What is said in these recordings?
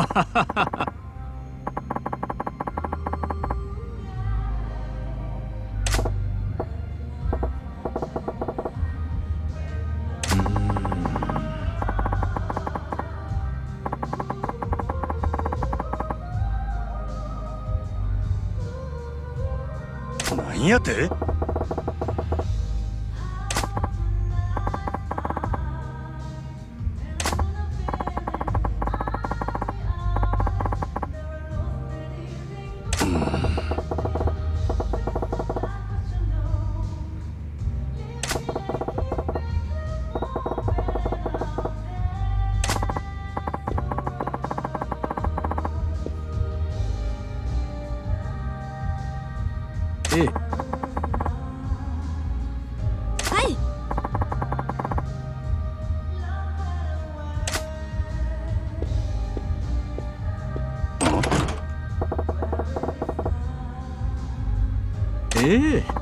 なんやて？ええ。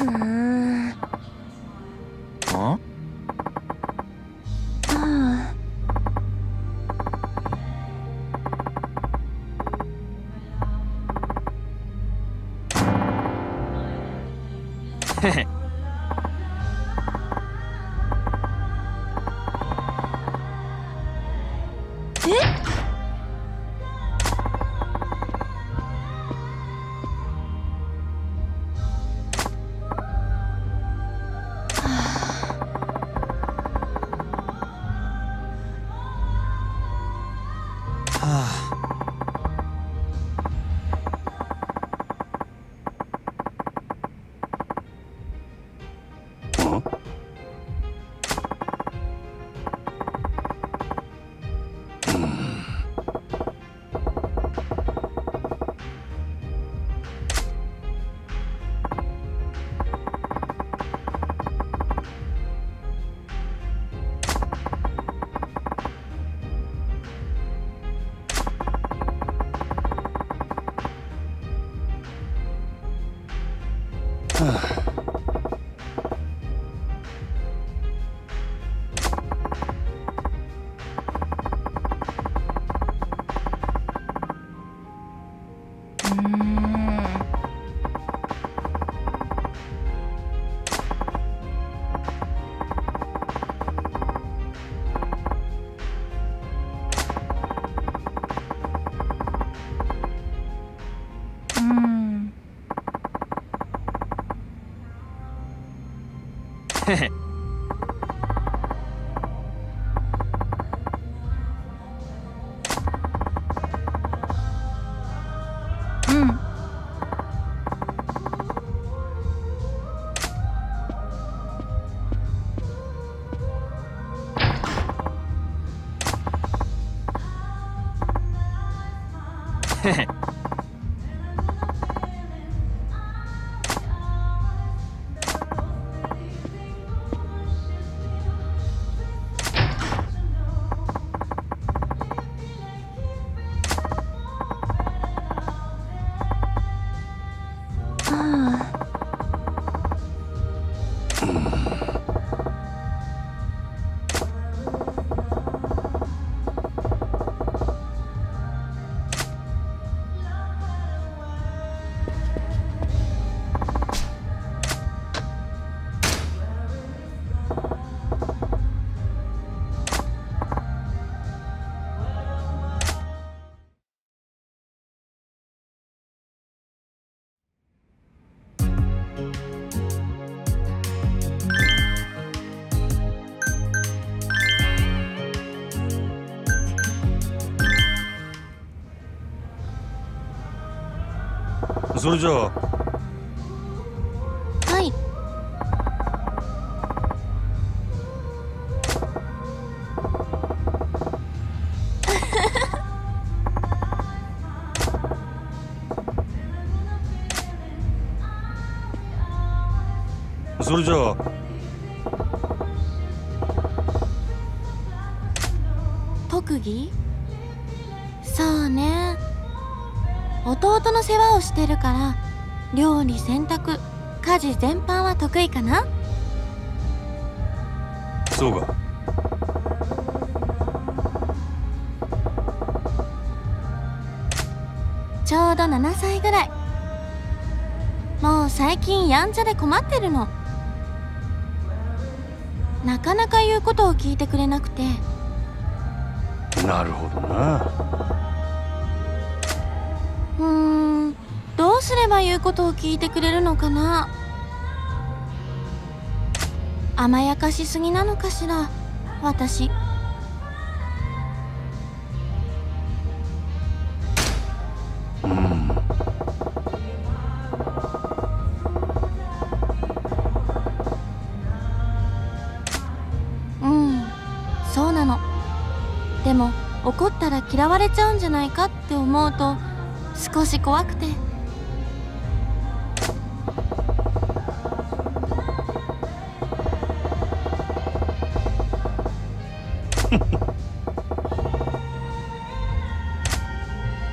うーんああうんへそれじゃあ。はい。それじゃあ。特技？弟の世話をしてるから料理洗濯家事全般は得意かな？そうか。ちょうど7歳ぐらい。もう最近やんちゃで困ってるの。なかなか言うことを聞いてくれなくて。なるほどなうーん。どうすれば言うことを聞いてくれるのかな？甘やかしすぎなのかしら？私。うん。うん。そうなの。でも怒ったら嫌われちゃうんじゃないかって思うと少し怖くて。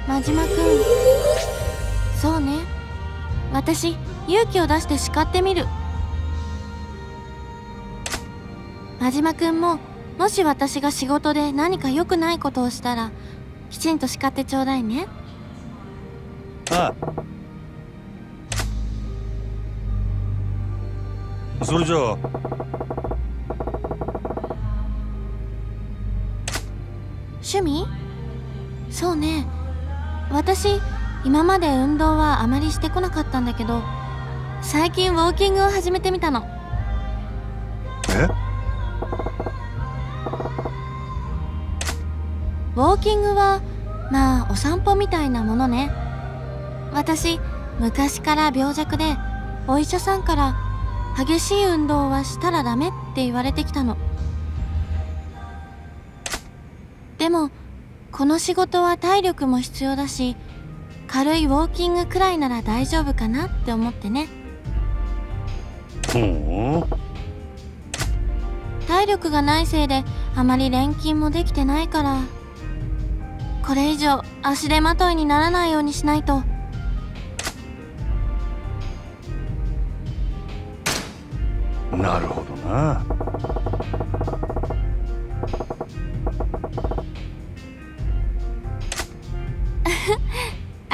真島くんそうね。私勇気を出して叱ってみる。真島くんももし私が仕事で何か良くないことをしたらきちんと叱ってちょうだいねああ。それじゃあ。趣味？そうね。私今まで運動はあまりしてこなかったんだけど最近ウォーキングを始めてみたの。え？ウォーキングはまあお散歩みたいなものね私昔から病弱でお医者さんから激しい運動はしたらダメって言われてきたの。でもこの仕事は体力も必要だし軽いウォーキングくらいなら大丈夫かなって思ってね。ほ体力がないせいであまり錬金もできてないからこれ以上足手まといにならないようにしないと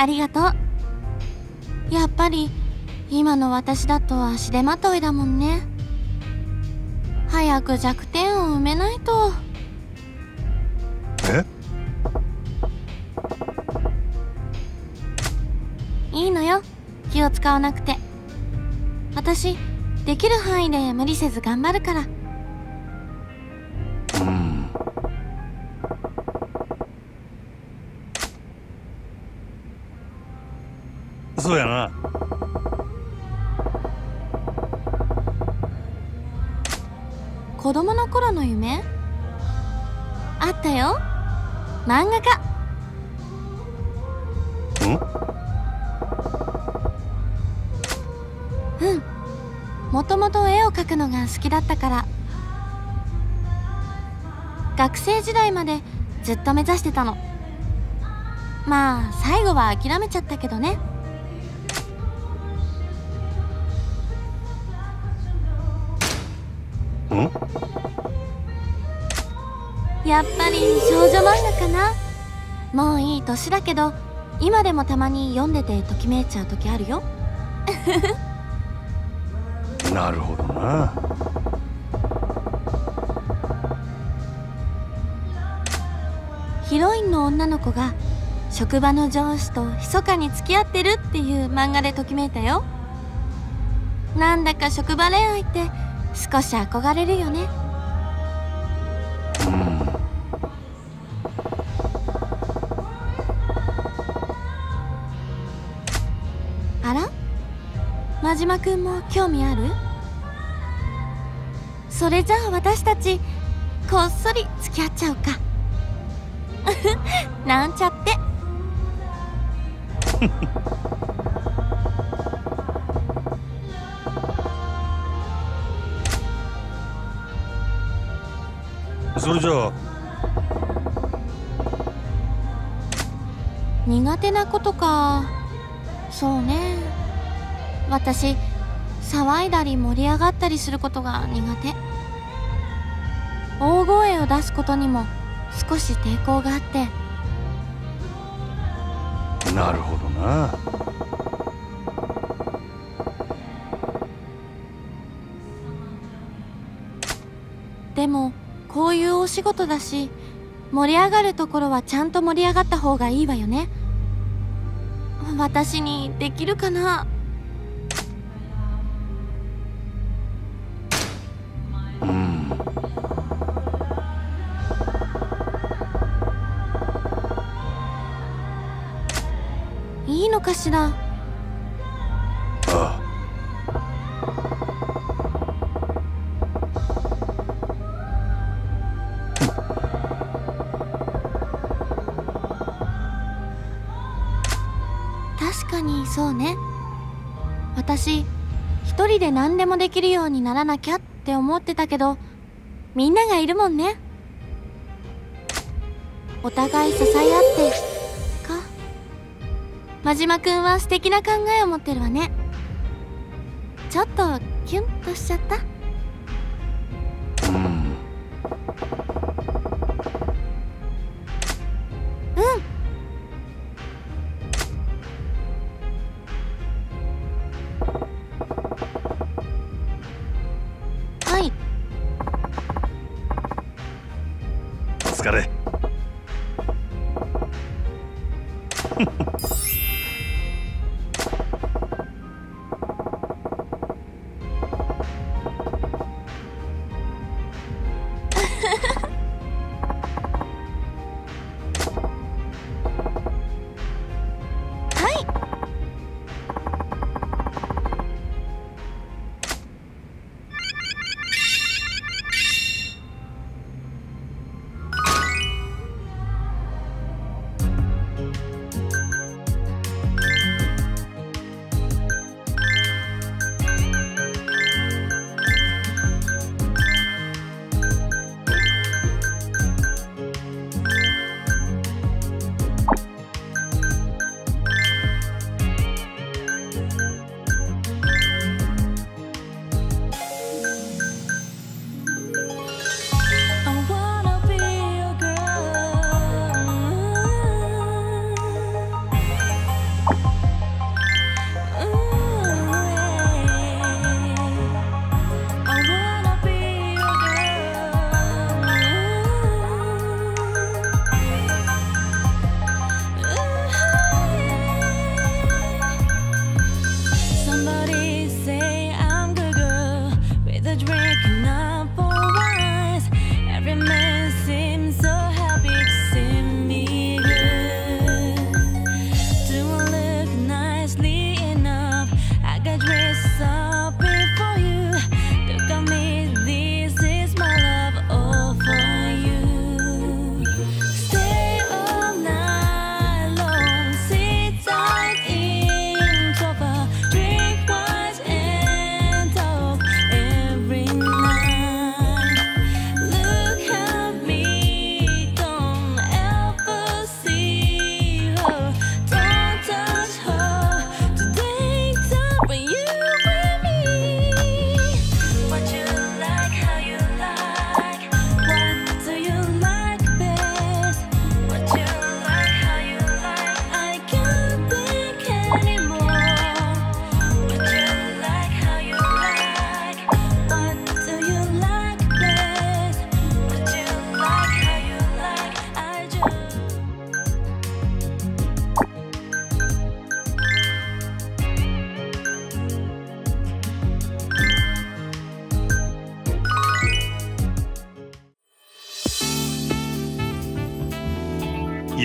ありがとう。やっぱり今の私だと足手まといだもんね。早く弱点を埋めないと。え？いいのよ。気を使わなくて。私できる範囲で無理せず頑張るから子供の頃の夢？あったよ。漫画家。ん？うん。もともと絵を描くのが好きだったから。学生時代までずっと目指してたの。まあ最後は諦めちゃったけどねやっぱり少女漫画かな？もういい年だけど今でもたまに読んでてときめいちゃう時あるよ。なるほどな。ヒロインの女の子が職場の上司と密かに付き合ってるっていう漫画でときめいたよ。なんだか職場恋愛って少し憧れるよね。うん。あら？真島くんも興味ある？それじゃあ私たちこっそり付き合っちゃうか。なんちゃってそれじゃあ。苦手なことか。そうね。私騒いだり盛り上がったりすることが苦手。大声を出すことにも少し抵抗があって。なるほどな。でもこういうお仕事だし盛り上がるところはちゃんと盛り上がった方がいいわよね。私にできるかな？うん。いいのかしら？で何でもできるようにならなきゃって思ってたけどみんながいるもんね。お互い支え合ってか。真島くんは素敵な考えを持ってるわね。ちょっとキュンとしちゃった。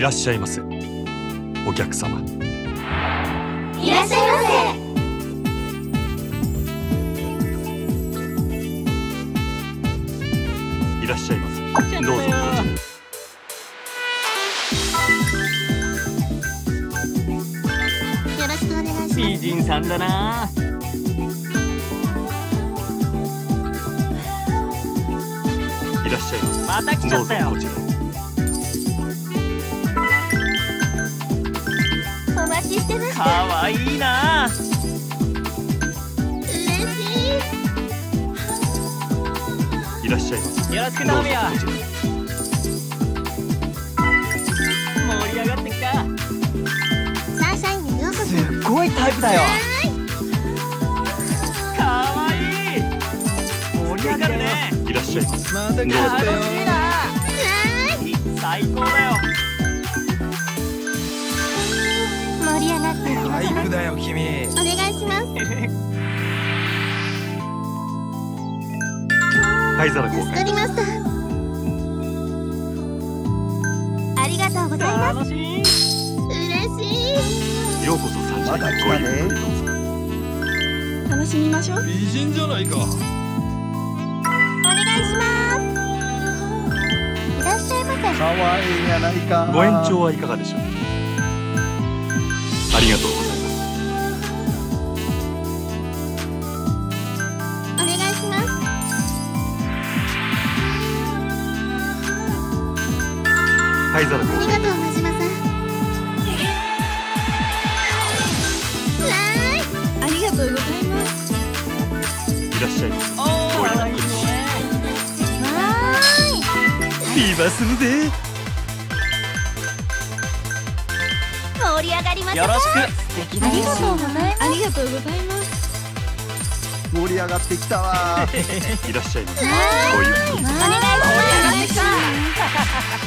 らっしゃいませ。お客様。いらっしゃいませ。いらっしゃいませ。どうぞこちらへよろしくお願いします。美人さんだな。いらっしゃいままた来ちゃったよらっしゃいませよろしく頼むよ。盛り上がってきた。サンシャインへようこそ。すっごいタイプだよ。かわいい。盛り上がるね。いらっしゃいませまた来たよ楽しいなさ最高だよ。盛り上がっていきましょうタイプだよ君。お願いします 灰皿公開助かりました。ありがとうございます。楽しい。嬉しい。ようこそ三まだ来たごゆっくりね。どうぞ楽しみましょう。美人じゃないか。お願いします。いらっしゃいませ。可愛いやないか。ご延長はいかがでしょう。ありがとう灰皿公開ありがとう真島さんわーいありがとうござい。ますいらっしゃい。ますおーいいねわ。ーいビバするぜ盛り上がりました。よろしくありがとうございますありがとうございます盛り上がってきたわいらっしゃいます。はごゆっくりお願いします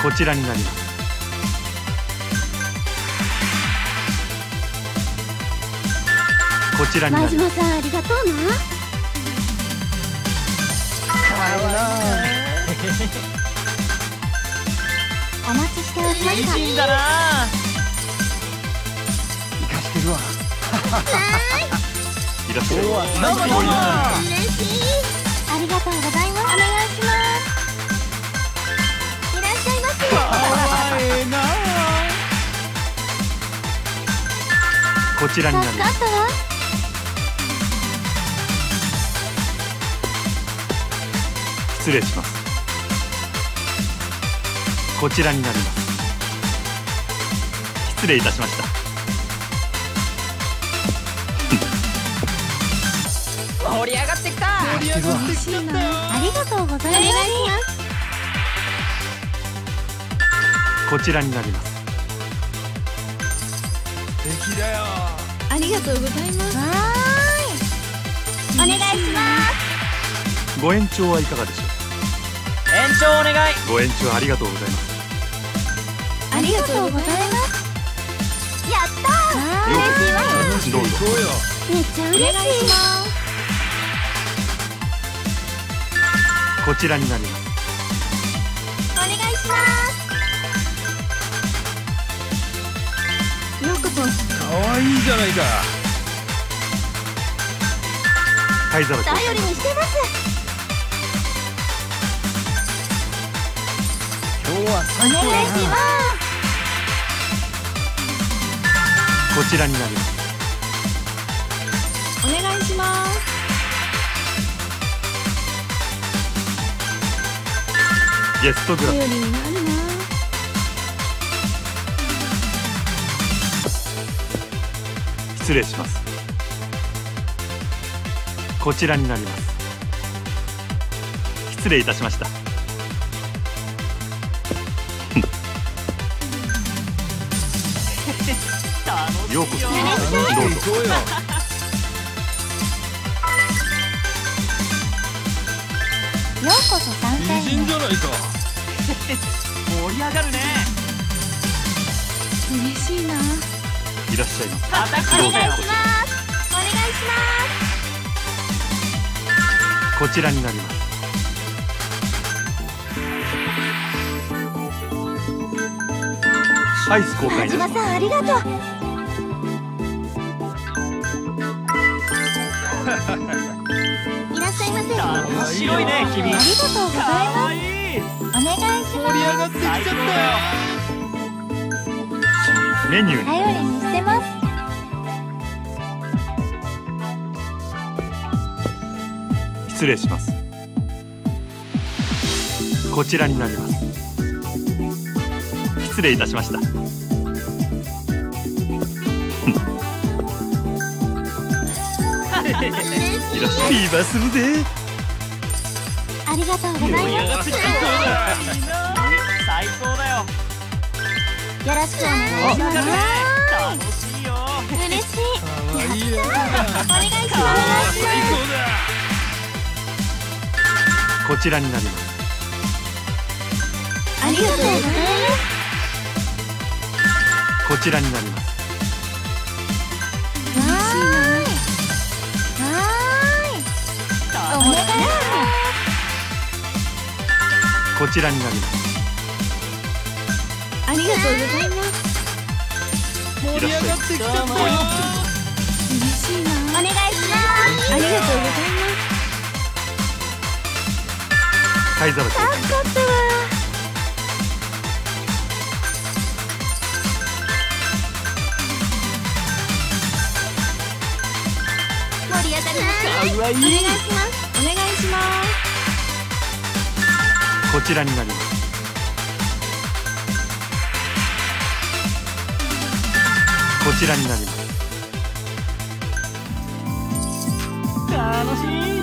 こちらになります。こちらにな真ります。島さんありがとうな。可愛いな。お待ちしておりました。美人だな。生かしてるわ。い。らっしゃい。今日はます最高ごゆっくだ嬉しい。ありがとうございます。お願いこちらになります失礼します。こちらになります。失礼いたしました。盛り上がってきた。盛り上がってきたよありがとうございます。こちらになります。素敵だよ。ありがとうございます。わーい。お願いします。ご延長はいかがでしょ延長お願い。うご延長ありがとうございます。ありがとうございます。やったー。よ嬉しいわ。どうぞ。めっちゃ嬉しい。こちらになります。お願いします。ようこそ可愛いじゃないか。灰皿公開頼りにしてます。今日はお最高願いしだなます。こちらになります。お願いします。ゲストグラス頼りになるな失礼します。こちらになります。失礼いたしました。ようこそどうぞよようこそ参加美人じゃないか。盛り上がるね。嬉しいないらっしゃいます。アタックだよお願いします。お願いします。こちらになります。アイス公開ですさんありがとういらっしゃいませあ面白いね君。りがとうございかまわいい。すお願いし盛りま上がってきちゃったよメニュー頼りにしてます。失礼します。こちらになります。失礼いたしました。いらっしゃい。ビバするぜありがとうございますよろしくお願いします楽しいよ。嬉しい。可愛いよお願いします最高だこちらになります。ありがとうございますこちらになりますわーいはーいお願いこちらになります。りがとうございます。盛り上がってきたよ嬉しいなお願いします。ありがとうございます。灰皿交換助かったわ盛り上がります。かわいいお願いします。お願いします。こちらになります。こちらになります。楽しい。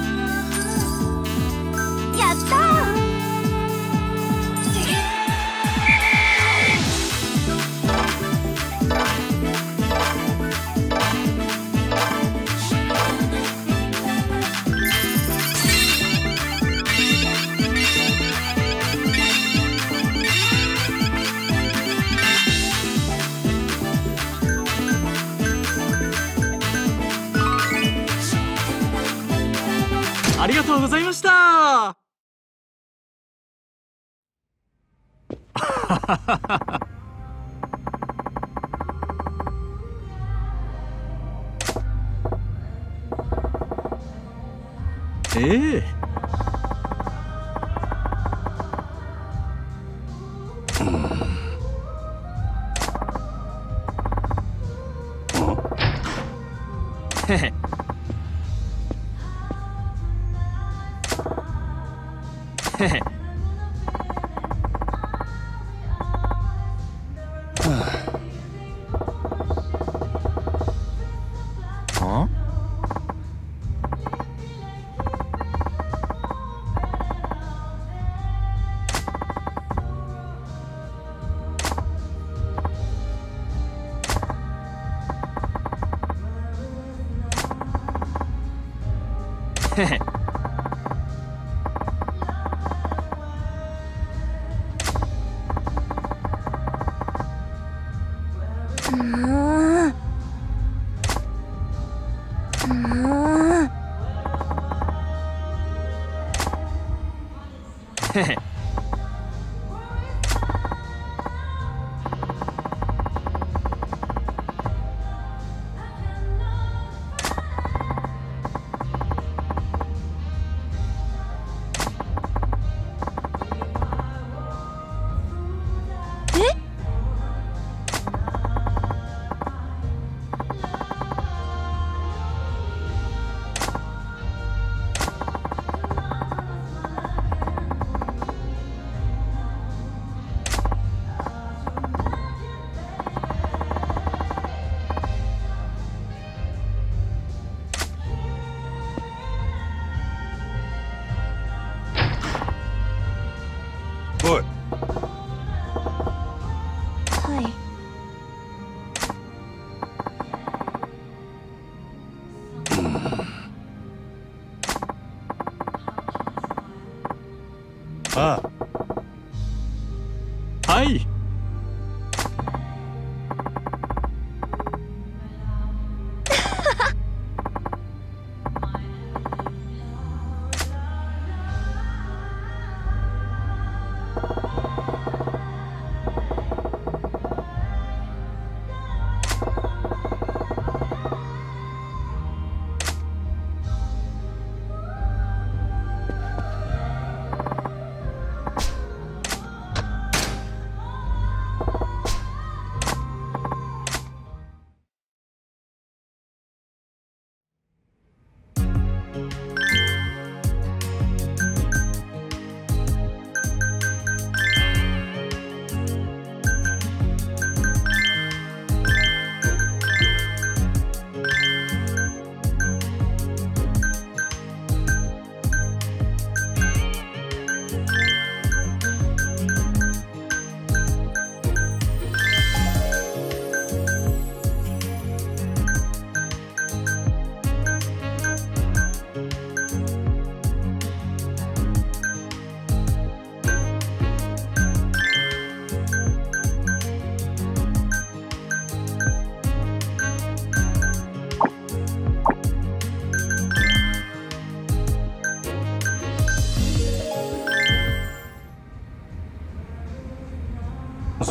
え え heh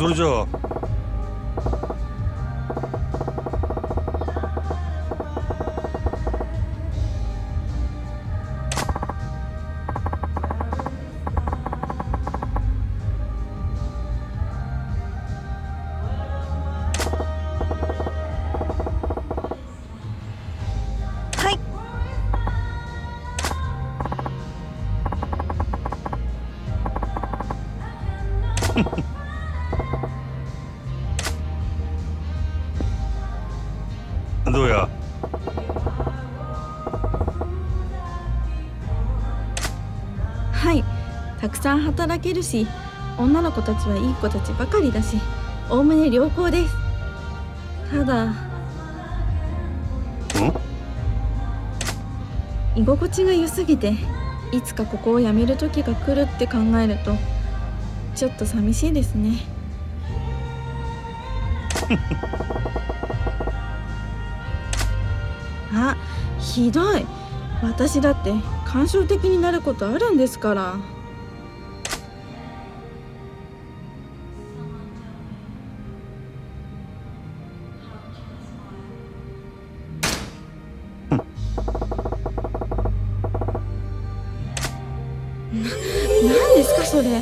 それじゃあはいどうや？はいたくさん働けるし女の子たちはいい子たちばかりだしおおむね良好です。ただん？居心地が良すぎていつかここを辞める時が来るって考えるとちょっと寂しいですね ひどい。私だって感傷的になることあるんですから。ななんですかそれ。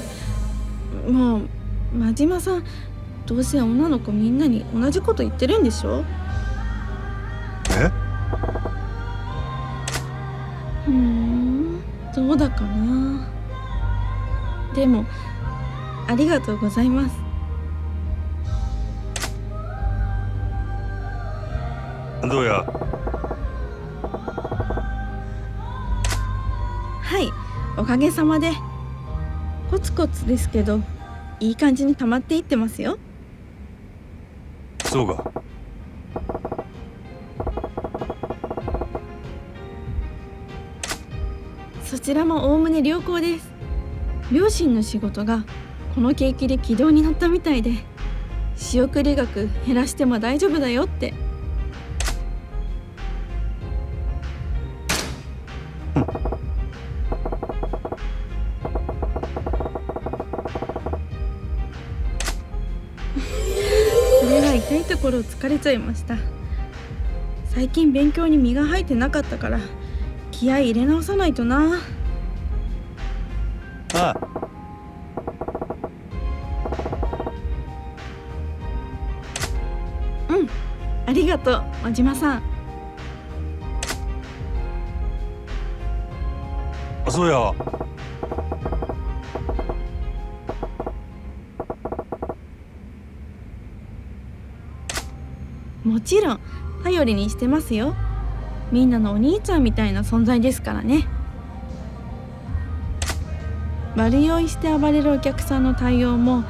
もう真島さんどうせ女の子みんなに同じこと言ってるんでしょ？ありがとうございます。どうや？はいおかげさまで。コツコツですけどいい感じに溜まっていってますよ。そうか。そちらもおおむね良好です。両親の仕事がこの景気で軌道に乗ったみたいで仕送り額減らしても大丈夫だよって。それは痛いところ疲れちゃいました。最近勉強に身が入ってなかったから気合い入れ直さないとな。と真島さん。あそうや。もちろん頼りにしてますよ。みんなのお兄ちゃんみたいな存在ですからね。悪酔いして暴れるお客さんの対応も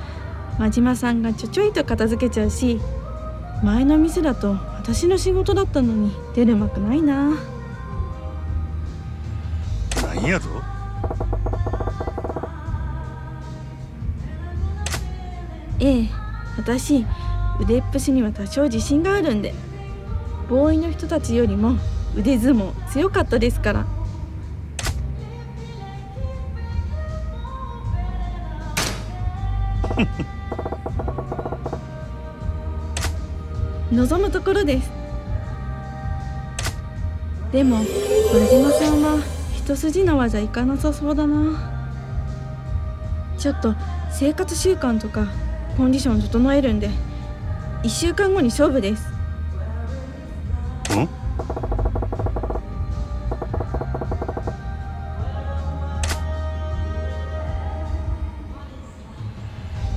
真島さんがちょちょいと片付けちゃうし前の店だと私の仕事だったのに出る幕ないな。なんやぞ。ええ私腕っぷしには多少自信があるんで。ボーイの人たちよりも腕相撲強かったですから 望むところです。でも真島さんは一筋縄じゃいかなさそうだな。ちょっと生活習慣とかコンディション整えるんで1週間後に勝負です。ん？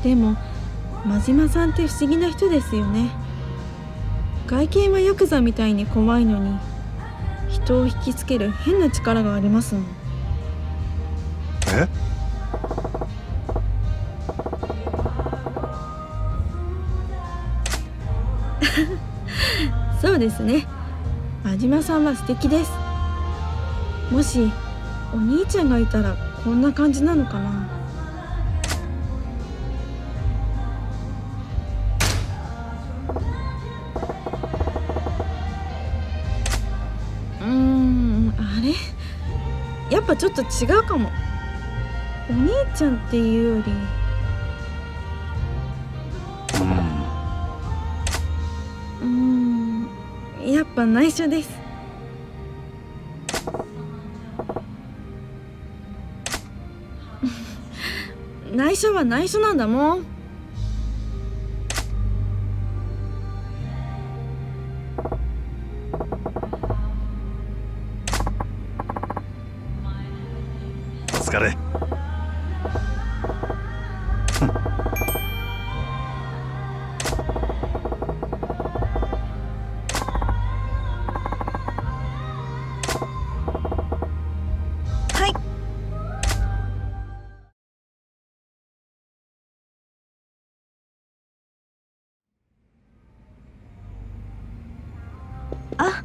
でも真島さんって不思議な人ですよね外見はヤクザみたいに怖いのに人を引きつける変な力がありますもん。え？そうですね。真島さんは素敵です。もしお兄ちゃんがいたらこんな感じなのかなっぱちょっと違うかも。お兄ちゃんっていうより。うん。やっぱ内緒です。内緒は内緒なんだもん。あ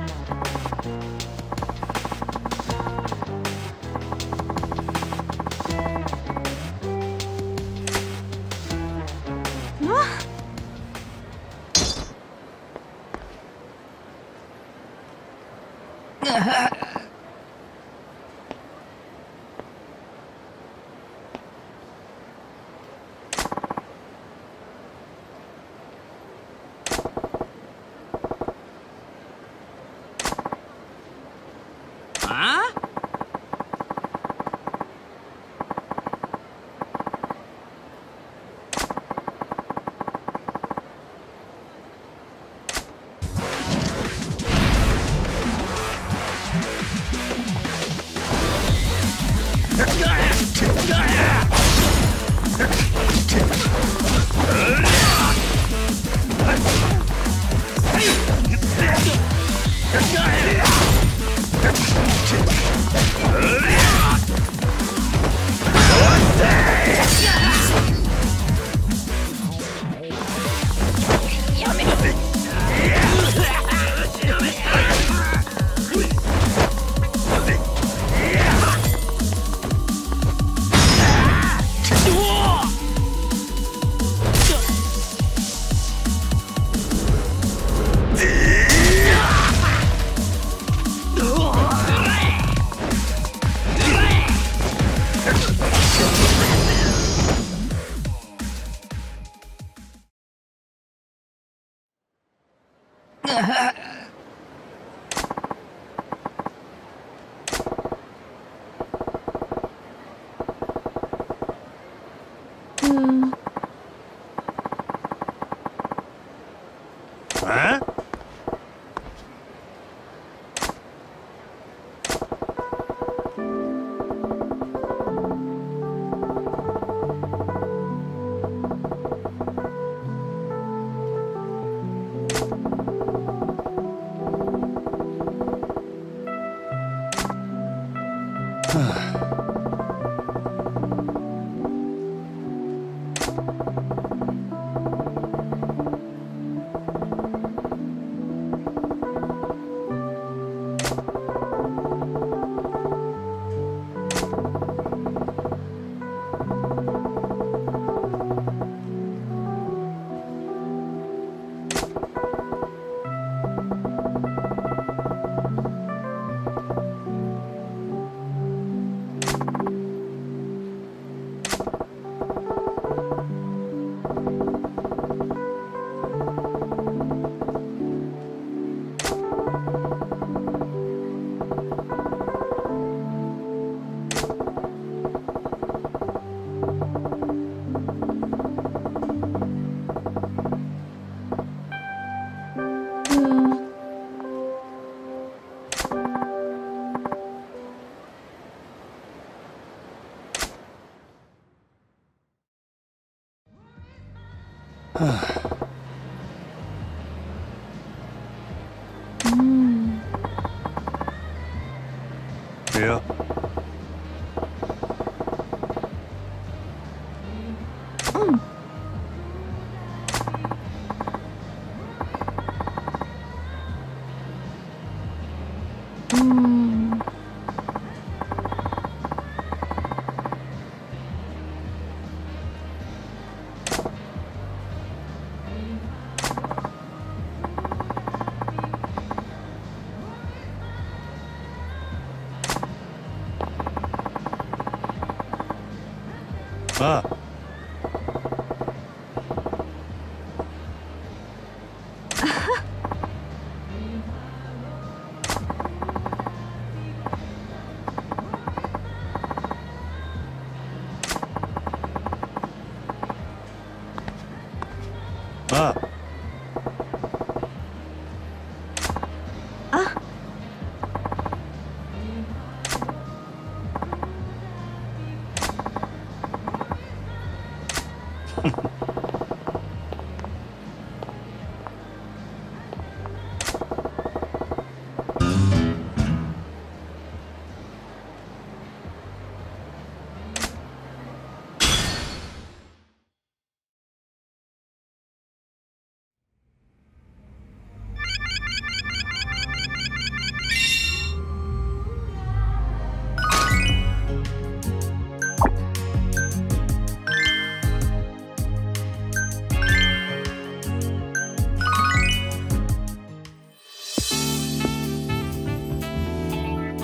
うんま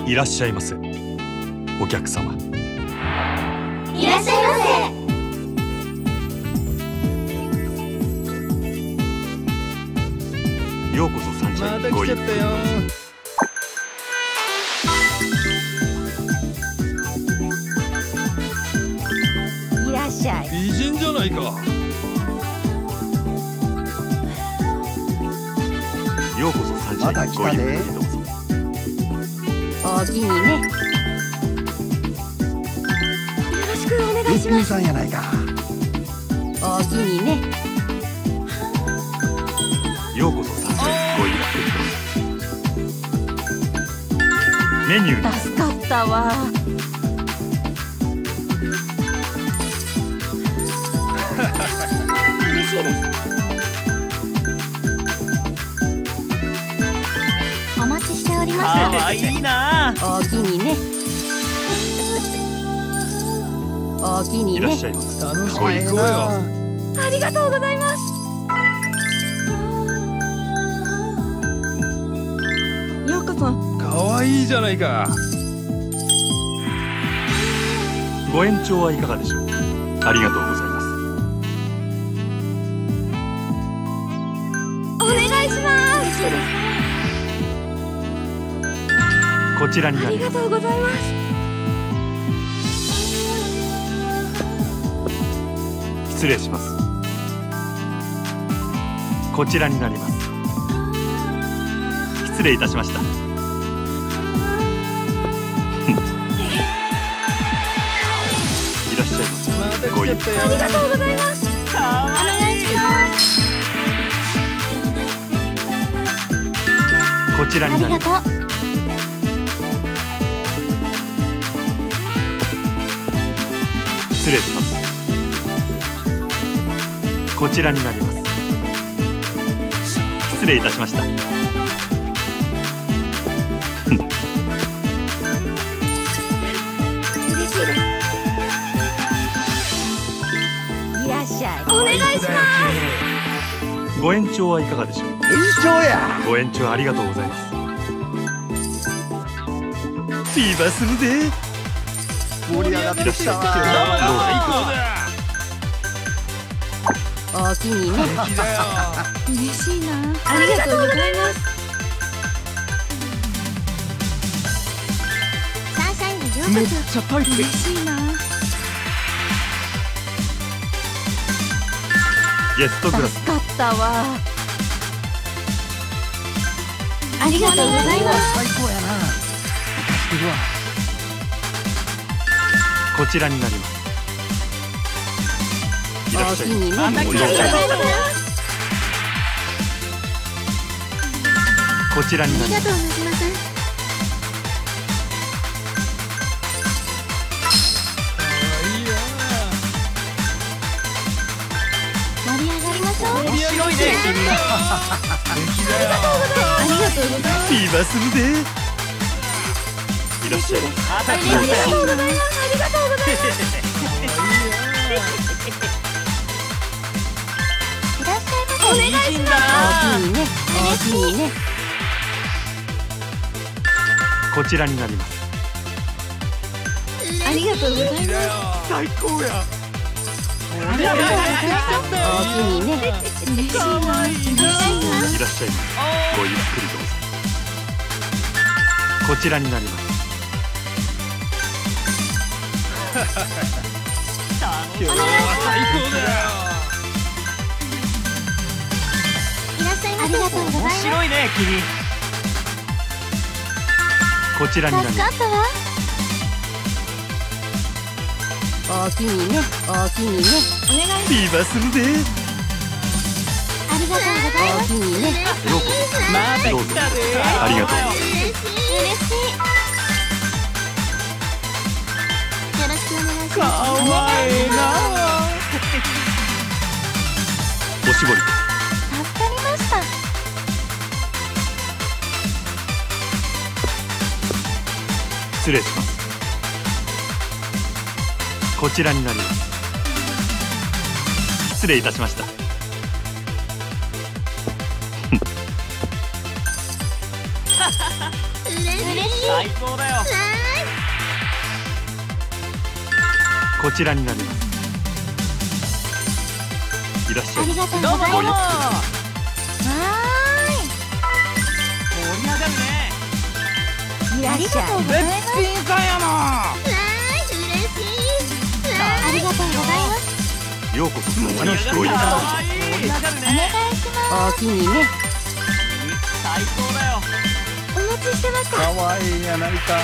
いらっしゃいませ。お客様。いらっしゃいまようこそサンシャインご一行よ。いらっしゃい。美人じゃないか。ようこそサンシャインご一行おおきにね。よろしくお願いします。さんやないか。おおきにね。ようこそサンシャインご一行にどうぞメニューに助かったわ。嬉しいですちしておりまかわいいな。おおきにね。おおきにいらっねしゃいませ楽しみ行こうよ。ありがとうございます。ようこそ。かわいいじゃないか。ご延長はいかがでしょう？ありがとうこちらになありります。がとうございます失礼します。こちらになります。失礼いたしました。いらっしゃいませ。ご一来ちゃったよありがとうございます。かわいいこちらあになります失礼します。こちらになります。失礼いたしました。いらっしゃいお願いしますご延長はいかがでしょう延長や。ご延長ありがとうございます。ビバするで盛り上がってきたわどうぞおおきにね元気だよ嬉しいな。ありがとうございますサンシャインにようこそちゃタイプ嬉しいな。ゲストクラス助かったわありがとうございます最高やな。うわこちらになります。いらっしゃい。こちらになります。白いね君ありがとうございます。でいらっしゃいありがとうございますありがとうございますいらっしゃいませお願いしいいんだなにね大きにねこちらになりますありがとうございます最高やありがとうございます大きにね嬉しいなお願いしますいらっしゃいませ。ごゆっくりどうぞ。こちらになります。今日は最高だよいらっしゃいませありがとうございます。白いね君こちらになります助かったわ大きにね大きにねお願いし今すぐでありがとうございます大きにねようこまた来たぜありがとう嬉しいかわいいなおしぼり。助かりました。失礼します。こちらになります。失礼いたしました。こちらになります。いらっしゃい。ありがとうごどうもどうも。ざい。ますわ盛り上がるね。ーいありがとうございます。ピンかやなありがとうございますようこそそちらに盛ごゆっくりり上がるお願ねいします。大きにね。最高だよ。お待ちしてましたかわいいやないか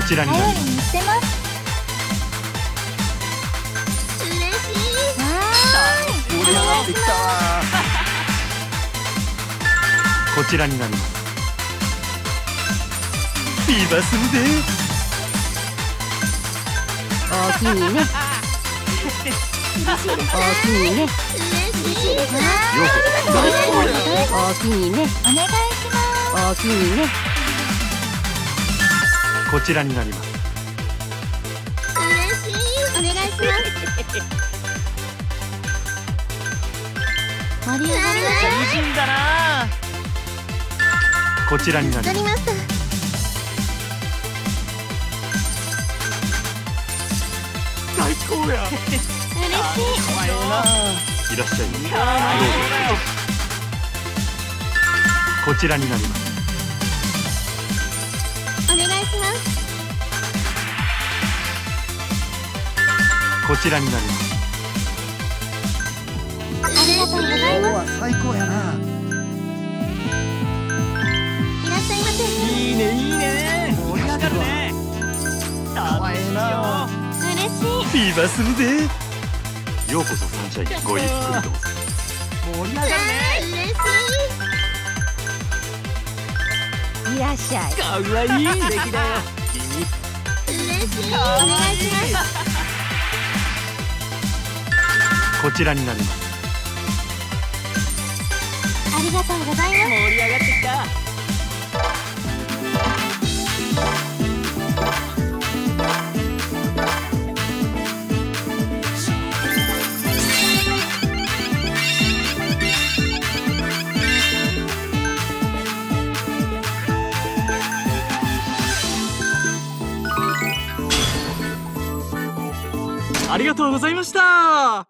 こちらになります。にしてます。こちらになります。今すぐで大きにね。大きにね。嬉しいですわようこーいありがとうございます大きにね。お願いします大きにね。そこちらになります。嬉しい。お願いします。盛り上がりましょう美人だな。こちらになりります。や。嬉しい。いないらっしゃいこちらになりますこちらになります。ありがとうござい今日ます。は最高やないらっしゃいませ。いいね。いいね。盛り上がるね楽しい。よ嬉しい。今すぐでようこそサンシャインごゆっくりどうぞ盛り上がるね。嬉しい。いらっしゃい。かわいい。素敵だよ嬉しい。お願いしますこちらになります。ありがとうございます。盛り上がってきたありがとうございました